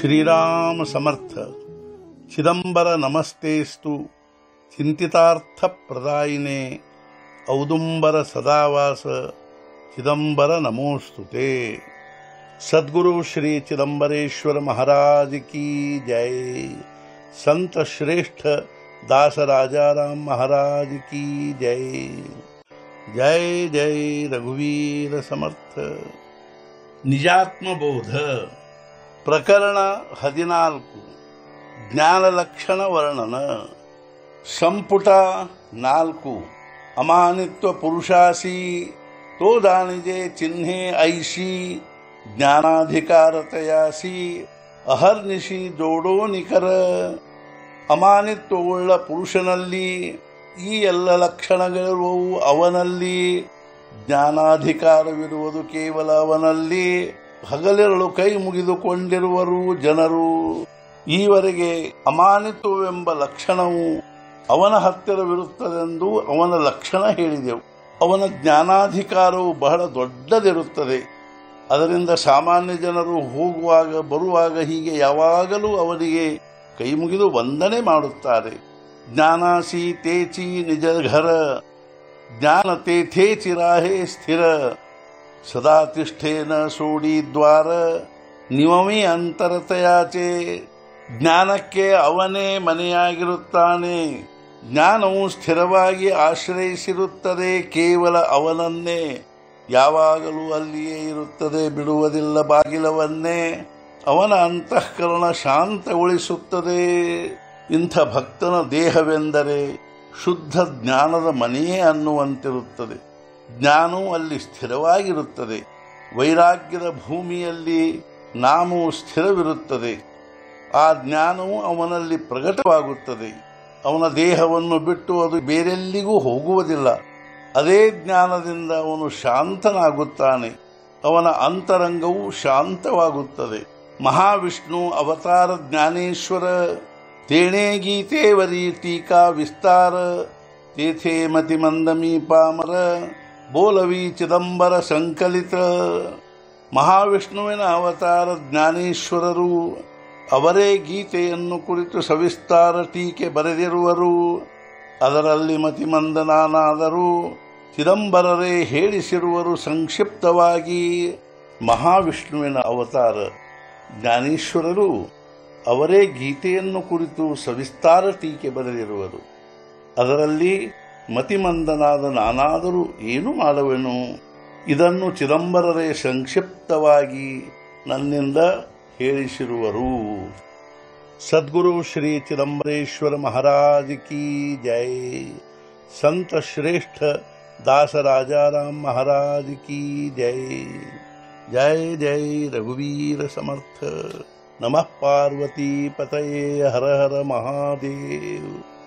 श्रीराम समर्थ चिदंबर नमस्तेस्तु चिंतितार्थ प्रदायिने औदुंबर सदावास। चिदंबर नमोस्तुते सद्गुरु श्री चिदंबरेश्वर महाराज की जय। संत श्रेष्ठ दास राजा राम महाराज की जय। जय जय रघुवीर समर्थ। निजात्म बोध ಪ್ರಕರಣ ಹದಿನಾಲ್ಕು. ಜ್ಞಾನ ಲಕ್ಷಣ ವರ್ಣನ. ಸಂಪುಟ ನಾಲ್ಕು. ಅಮಾನಿತ್ವ ಪುರುಷಾಸಿ. ತೋ ದಾನಿಜೆ ಚಿಹ್ನೆ ಐಸಿ ಜ್ಞಾನಾಧಿಕಾರತೆಯಾಸಿ. ಅಹರ್ನಿಶಿ ಜೋಡೋ ನಿಖರ. ಅಮಾನಿತ್ವವುಳ್ಳ ಪುರುಷನಲ್ಲಿ ಈ ಎಲ್ಲ ಲಕ್ಷಣಗಳಿರುವವು ಅವನಲ್ಲಿ. ಜ್ಞಾನಾಧಿಕಾರವಿರುವುದು ಕೇವಲ ಅವನಲ್ಲಿ. ಹಗಲಿರಳು ಕೈ ಮುಗಿದುಕೊಂಡಿರುವರು ಜನರು. ಈವರೆಗೆ ಅಮಾನಿತುವೆಂಬ ಲಕ್ಷಣವು ಅವನ ಹತ್ತಿರವಿರುತ್ತದೆಂದು ಅವನ ಲಕ್ಷಣ ಹೇಳಿದೆವು. ಅವನ ಜ್ಞಾನಾಧಿಕಾರವು ಬಹಳ ದೊಡ್ಡದಿರುತ್ತದೆ. ಅದರಿಂದ ಸಾಮಾನ್ಯ ಜನರು ಹೋಗುವಾಗ, ಬರುವಾಗ ಹೀಗೆ ಯಾವಾಗಲೂ ಅವನಿಗೆ ಕೈ ಮುಗಿದು ವಂದನೆ ಮಾಡುತ್ತಾರೆ. ಜ್ಞಾನಾಸಿ ತೇಚಿ ನಿಜ ಘರ ಜ್ಞಾನ ತೇಥೇ ಚಿರಾಹೇ ಸ್ಥಿರ. ಸದಾ ತಿಷ್ಠೇನ ಸೋಡಿ ದ್ವಾರ ನಿವಮಿ ಅಂತರತಯಾಚೆ, ಜ್ಞಾನಕ್ಕೆ ಅವನೇ ಮನೆಯಾಗಿರುತ್ತಾನೆ. ಜ್ಞಾನವು ಸ್ಥಿರವಾಗಿ ಆಶ್ರಯಿಸಿರುತ್ತದೆ, ಕೇವಲ ಅವನನ್ನೇ. ಯಾವಾಗಲೂ ಅಲ್ಲಿಯೇ ಇರುತ್ತದೆ, ಬಿಡುವುದಿಲ್ಲ ಬಾಗಿಲವನ್ನೇ. ಅವನ ಅಂತಃಕರಣ ಶಾಂತಗೊಳಿಸುತ್ತದೆ. ಇಂಥ ಭಕ್ತನ ದೇಹವೆಂದರೆ ಶುದ್ಧ ಜ್ಞಾನದ ಮನೆಯೇ ಅನ್ನುವಂತಿರುತ್ತದೆ. ಜ್ಞಾನವು ಅಲ್ಲಿ ಸ್ಥಿರವಾಗಿರುತ್ತದೆ. ವೈರಾಗ್ಯದ ಭೂಮಿಯಲ್ಲಿ ನಾಮವು ಸ್ಥಿರವಿರುತ್ತದೆ. ಆ ಜ್ಞಾನವು ಅವನಲ್ಲಿ ಪ್ರಕಟವಾಗುತ್ತದೆ. ಅವನ ದೇಹವನ್ನು ಬಿಟ್ಟು ಅದು ಬೇರೆಲ್ಲಿಗೂ ಹೋಗುವುದಿಲ್ಲ. ಅದೇ ಜ್ಞಾನದಿಂದ ಅವನು ಶಾಂತನಾಗುತ್ತಾನೆ. ಅವನ ಅಂತರಂಗವು ಶಾಂತವಾಗುತ್ತದೆ. ಮಹಾವಿಷ್ಣು ಅವತಾರ ಜ್ಞಾನೇಶ್ವರ, ತೇಣೇ ಗೀತೆ ವರಿ ಟೀಕಾ ವಿಸ್ತಾರ, ತೇಥೇ ಮತಿ ಮಂದಮಿ ಪಾಮರ. ಬೋಲವಿ ಚಿದಂಬರ ಸಂಕಲಿತ ಮಹಾವಿಷ್ಣುವಿನ ಅವತಾರ ಜ್ಞಾನೇಶ್ವರರು ಅವರೇ ಗೀತೆಯನ್ನು ಕುರಿತು ಸವಿಸ್ತಾರ ಟೀಕೆ ಬರೆದಿರುವರು. ಅದರಲ್ಲಿ ಮತಿಮಂದನಾನಾದರೂ ಚಿದಂಬರರೇ ಹೇಳಿಸಿರುವರು ಸಂಕ್ಷಿಪ್ತವಾಗಿ ಮಹಾವಿಷ್ಣುವಿನ ಅವತಾರ ಜ್ಞಾನೇಶ್ವರರು ಅವರೇ ಗೀತೆಯನ್ನು ಕುರಿತು ಸವಿಸ್ತಾರ ಟೀಕೆ ಬರೆದಿರುವರು. ಅದರಲ್ಲಿ ಮತಿಮಂದನಾದ ನಾನಾದರೂ ಏನು ಮಾಡುವೆನು? ಇದನ್ನು ಚಿದಂಬರರೇ ಸಂಕ್ಷಿಪ್ತವಾಗಿ ನನ್ನಿಂದ ಹೇಳಿಸಿರುವರು. ಸದ್ಗುರು ಶ್ರೀ ಚಿದಂಬರೇಶ್ವರ ಮಹಾರಾಜ್ ಕೀ ಜಯ ಸಂತ ಶ್ರೇಷ್ಠ ದಾಸ ರಾಜಾರಾಮ್ ಮಹಾರಾಜ ಕಿ ಜೈ. ಜೈ ಜೈ ರಘುವೀರ ಸಮರ್ಥ. ನಮಃ ಪಾರ್ವತಿ ಪತಯೇ ಹರ ಹರ ಮಹಾದೇವ್.